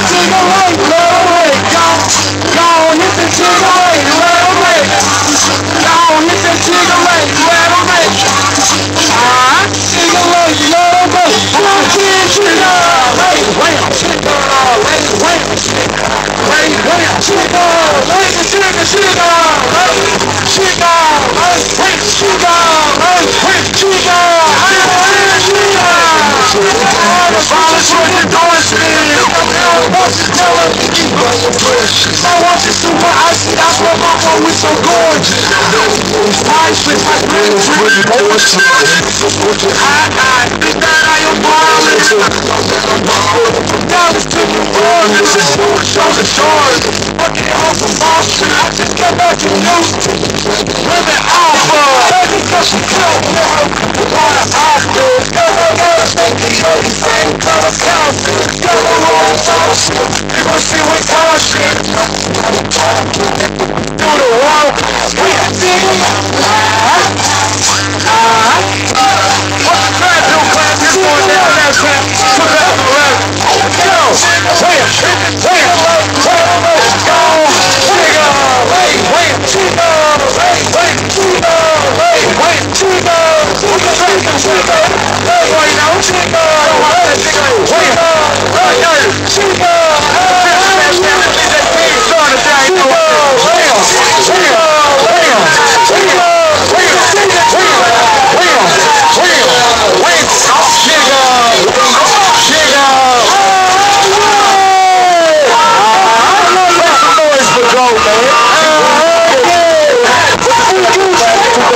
to the right railway. Gone, gone, listen to the right railway. Gone, listen to the right railway. Ah, to the right railway. And I'm seeing to the right way. To the right way. Right way. To the right. To the right. To the right. To the right. To the right. To the right. To the right. That's why my boy we so gorgeous. Priceless like rings with the porcelain. High high, big bad I am violent. Down to the this is shows and shores. Fucking home from Street. I just got back to Houston. Living alpha. Baby, cause she killed me. Wanna Oscars. Girl, I gotta make it. Yo, you same color counting. Girl, I'm on toast. You gon' see what caution. Do the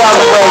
Let